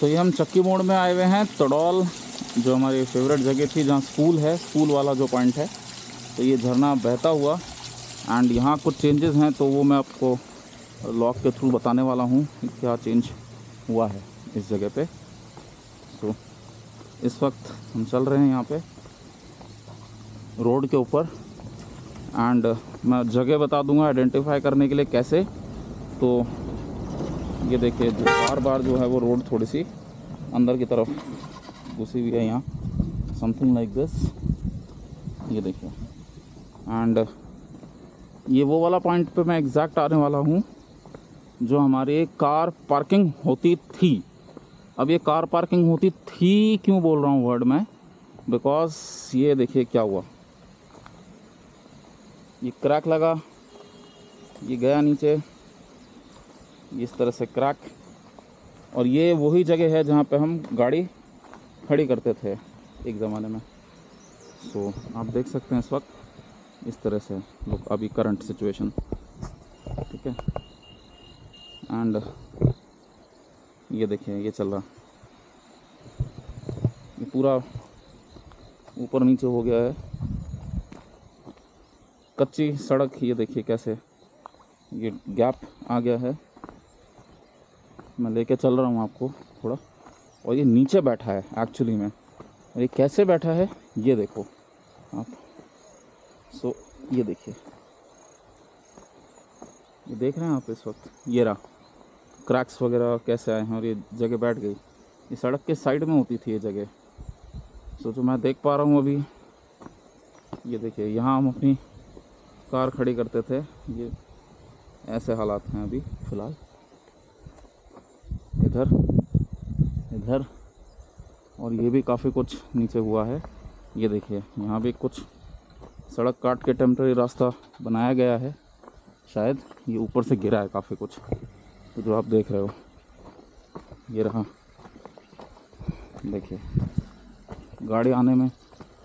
तो ये हम चक्की मोड़ में आए हुए हैं, तड़ौल, जो हमारी फेवरेट जगह थी जहाँ स्कूल है स्कूल वाला जो पॉइंट है। तो ये झरना बहता हुआ एंड यहाँ कुछ चेंजेस हैं तो वो मैं आपको लॉक के थ्रू बताने वाला हूँ क्या चेंज हुआ है इस जगह पे। तो इस वक्त हम चल रहे हैं यहाँ पे रोड के ऊपर। एंड मैं जगह बता दूँगा आइडेंटिफाई करने के लिए कैसे। तो ये देखिए बार बार जो है वो रोड थोड़ी सी अंदर की तरफ़ घुसी हुई है यहाँ। समथिंग लाइक दिस ये देखिए। एंड ये वो वाला पॉइंट पे मैं एग्जैक्ट आने वाला हूँ, जो हमारी कार पार्किंग होती थी। अब ये कार पार्किंग होती थी, क्यों बोल रहा हूँ वर्ड में? बिकॉज़ ये देखिए क्या हुआ। ये क्रैक लगा, ये गया नीचे। इस तरह से क्रैक। और ये वही जगह है जहाँ पे हम गाड़ी खड़ी करते थे एक ज़माने में। सो so, आप देख सकते हैं इस वक्त इस तरह से लोग अभी करंट सिचुएशन ठीक है? एंड ये देखिए ये चल रहा। ये पूरा ऊपर नीचे हो गया है। कच्ची सड़क ये देखिए कैसे ये गैप आ गया है। मैं लेके चल रहा हूँ आपको थोड़ा। और ये नीचे बैठा है एक्चुअली में। ये कैसे बैठा है, ये देखो आप। सो ये देखिए। ये देख रहे हैं आप इस वक्त? ये रहा। क्रैक्स वगैरह कैसे आए हैं और ये जगह बैठ गई। ये सड़क के साइड में होती थी ये जगह। सो जो मैं देख पा रहा हूँ अभी, ये देखिए, यहाँ हम अपनी कार खड़ी करते थे। ये ऐसे हालात हैं अभी, फ़िलहाल। इधर इधर, और ये भी काफ़ी कुछ नीचे हुआ है। ये देखिए, यहाँ भी कुछ सड़क काट के टेम्प्रेरी रास्ता बनाया गया है। शायद ये ऊपर से गिरा है काफ़ी कुछ। तो जो आप देख रहे हो, ये रहा। देखिए, गाड़ी आने में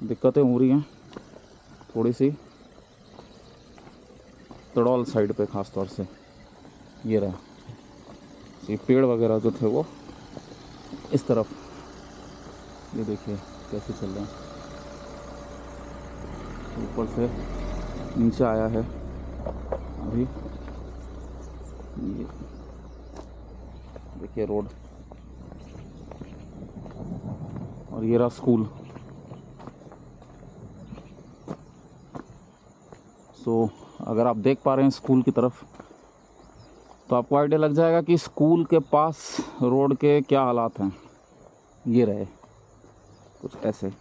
दिक्कतें हो रही हैं। थोड़ी सी तड़ौल साइड पे ख़ास तौर से। ये रहा। ये पेड़ वगैरह जो थे वो, इस तरफ़। ये देखिए, कैसे चल रहे हैं। ऊपर से नीचे आया है। अभी ये देखिए रोड। और ये रहा स्कूल। सो अगर आप देख पा रहे हैं स्कूल की तरफ़ तो आपको आइडिया लग जाएगा कि स्कूल के पास रोड के क्या हालात हैं। ये रहे कुछ ऐसे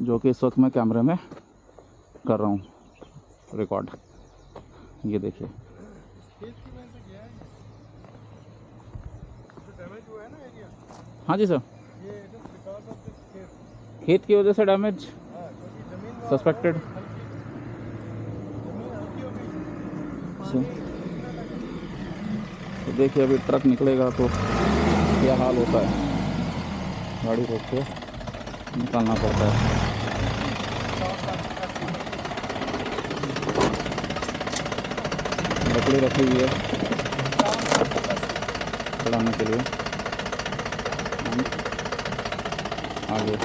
जो कि इस वक्त मैं कैमरे में कर रहा हूँ रिकॉर्ड ये देखिए। हाँ जी सर खेत। की वजह से डैमेज सस्पेक्टेड तो देखिए, अभी ट्रक निकलेगा तो क्या हाल होता है? गाड़ी रोक के निकालना पड़ता है। लकड़ी रखी हुई है चढ़ाने के लिए। आगे।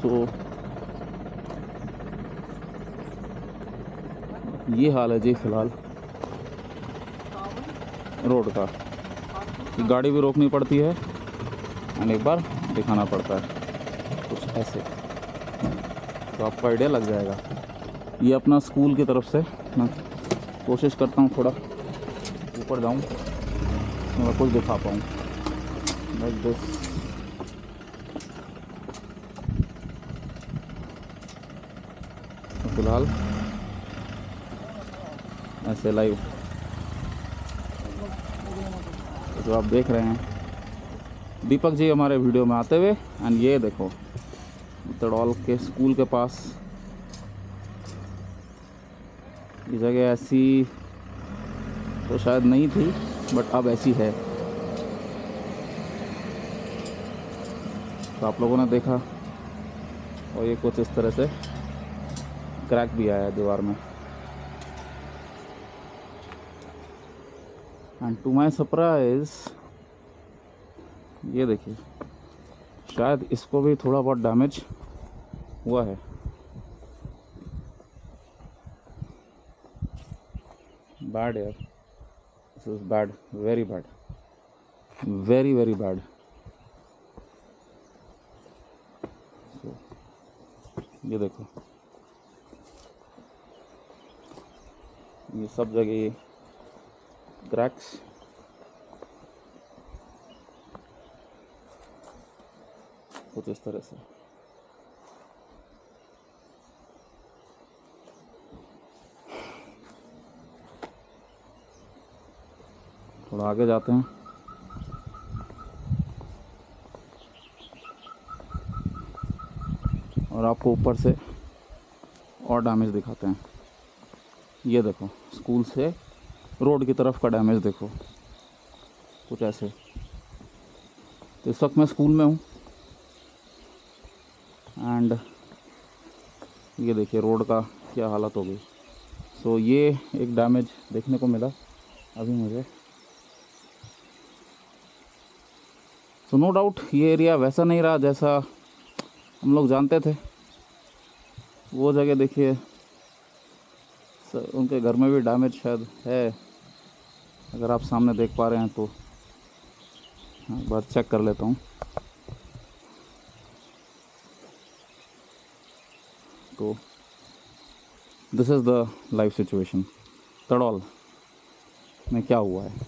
सो ये हाल है जी फ़िलहाल। रोड का। गाड़ी भी रोकनी पड़ती है। एंड एक बार दिखाना पड़ता है। कुछ ऐसे। तो आपको आइडिया लग जाएगा। ये अपना स्कूल की तरफ़ से। मैं कोशिश करता हूँ थोड़ा ऊपर जाऊँ। मैं कुछ दिखा पाऊँ। लाइक दिस फ़िलहाल ऐसे लाइव जो आप देख रहे हैं। दीपक जी हमारे वीडियो में आते हुए एंड ये देखो, तड़ौल के स्कूल के पास। ये जगह ऐसी तो शायद नहीं थी बट अब ऐसी है। तो आप लोगों ने देखा, और ये कुछ इस तरह से क्रैक भी आया दीवार में। एंड टू माय सरप्राइज़ ये देखिए, शायद इसको भी थोड़ा बहुत डैमेज हुआ है। बैड यार this is bad very bad very very bad ये देखो, ये सब जगह क्रैक्स कुछ इस तरह से थोड़ा आगे जाते हैं और आपको ऊपर से और डैमेज दिखाते हैं ये देखो स्कूल से रोड की तरफ़ का डैमेज देखो। कुछ ऐसे। तो इस वक्त मैं स्कूल में हूँ। एंड ये देखिए रोड का क्या हालत हो गई। सो so, ये एक डैमेज देखने को मिला अभी मुझे। सो नो डाउट ये एरिया वैसा नहीं रहा जैसा हम लोग जानते थे। वो जगह देखिए स- उनके घर में भी डैमेज शायद है। अगर आप सामने देख पा रहे हैं तो। हाँ, बार चेक कर लेता हूँ। तो this is the life situation तड़ौल में क्या हुआ है?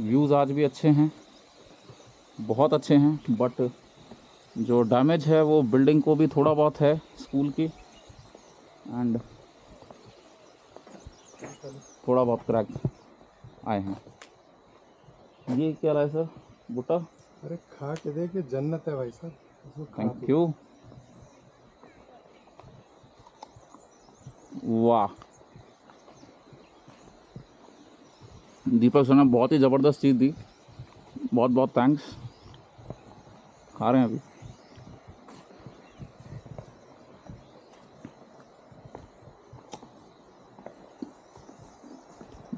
व्यूज़ आज भी अच्छे हैं। बहुत अच्छे हैं बट जो डैमेज है वो बिल्डिंग को भी थोड़ा बहुत है स्कूल की। एंड थोड़ा बहुत क्रैक आए हैं। ये क्या रहा है सर बुटा? अरे खा के देखिए जन्नत है भाई साहब। खा थैंक यू वाह। दीपक सर ने बहुत ही ज़बरदस्त चीज़ दी। बहुत बहुत थैंक्स खा रहे हैं अभी।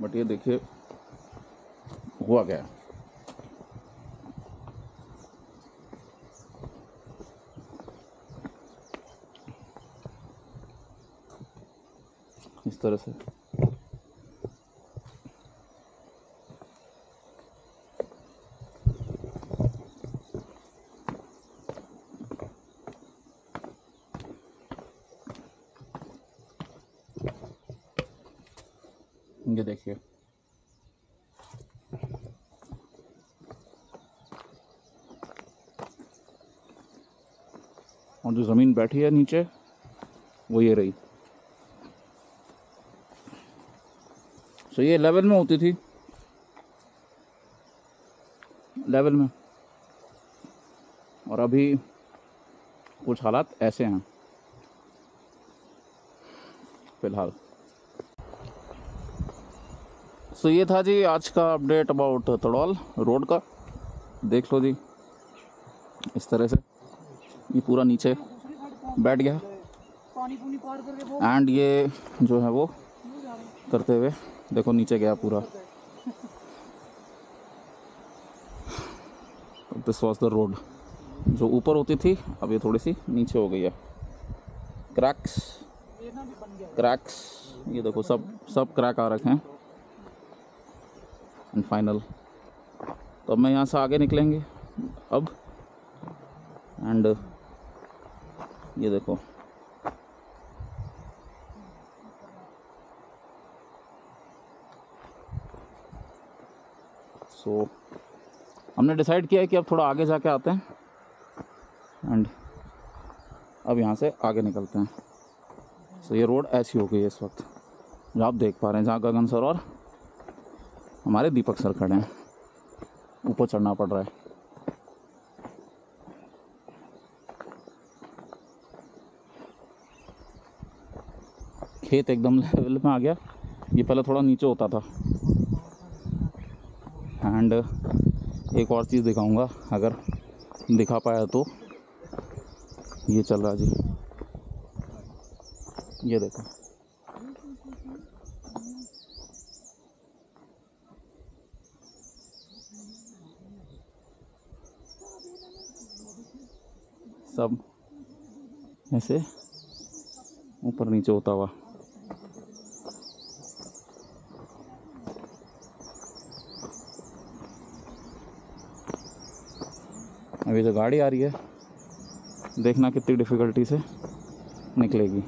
बट ये देखिए हुआ क्या? इस तरह से। ये देखिए। और जो ज़मीन बैठी है नीचे, वो ये रही। सो ये लेवल में होती थी। लेवल में। और अभी कुछ हालात ऐसे हैं। फ़िलहाल। सो ये था जी आज का अपडेट अबाउट तड़ौल रोड का। देख लो जी, इस तरह से ये पूरा नीचे बैठ गया। एंड ये जो है वो करते हुए, देखो नीचे गया पूरा। दिस वॉज़ द रोड जो ऊपर होती थी, अब ये थोड़ी सी नीचे हो गई है। क्रैक्स क्रैक्स ये देखो सब सब क्रैक आ रखे हैं। एंड फाइनल तो अब मैं यहाँ से आगे निकलेंगे अब। एंड ये देखो। सो so, हमने डिसाइड किया है कि अब थोड़ा आगे जाके आते हैं। एंड अब यहाँ से आगे निकलते हैं। सो so, ये रोड ऐसी हो गई है इस वक्त। जो आप देख पा रहे हैं जहाँ गगन सर और हमारे दीपक सर खड़े हैं। ऊपर चढ़ना पड़ रहा है। खेत एकदम लेवल में आ गया। ये पहले थोड़ा नीचे होता था। एंड एक और चीज़ दिखाऊँगा, अगर दिखा पाया तो। ये चल रहा जी। ये देखो। सब ऐसे ऊपर नीचे होता हुआ। अभी तो गाड़ी आ रही है। देखना कितनी डिफ़िकल्टी से निकलेगी।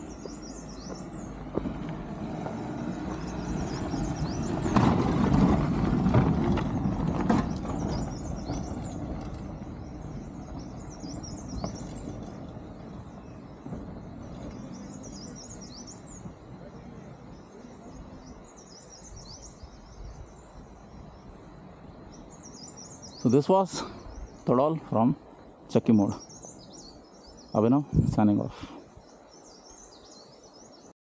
So this was Todol from Chakki Mode. Abhinav signing off.